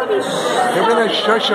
Give me the shush